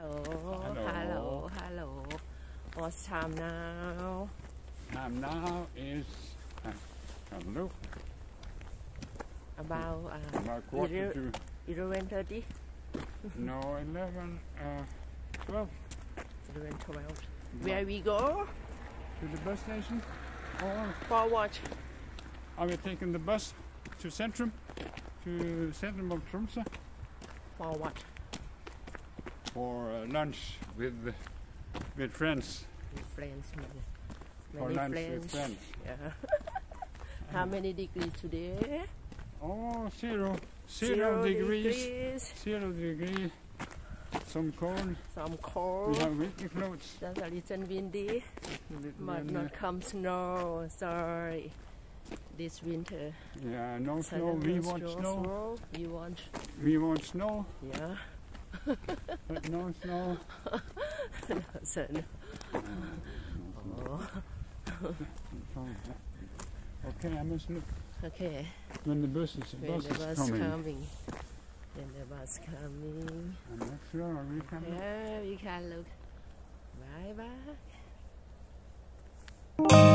Hello, Hello. hello. What's time now? Time now is uh, look About uh, about quarter to eleven thirty, no eleven uh, twelve eleven twelve. Where we go? to the bus station or For what? are we taking the bus to Centrum to Centrum of Tromsø For what? For uh, lunch with with friends With friends, many, for lunch friends. with friends Yeah. How many degrees today? Oh, zero. degrees degrees. zero degrees. some cold Some we cold. have winter clothes Just a little windy, Little but bit, not come snow. Sorry. This winter. yeah no snow we want snow We want, we want snow yeah. No snow So, oh, Okay, I must look okay. when the bus is, the When bus the is bus coming. coming. When the bus coming. I'm not sure we can look. Yeah, we can look. Bye bye.